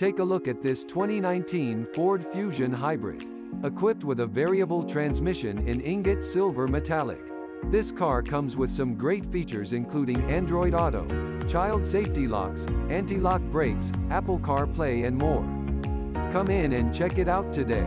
Take a look at this 2019 Ford Fusion Hybrid. Equipped with a variable transmission in ingot silver metallic. This car comes with some great features including Android Auto, child safety locks, anti-lock brakes, Apple CarPlay and more. Come in and check it out today.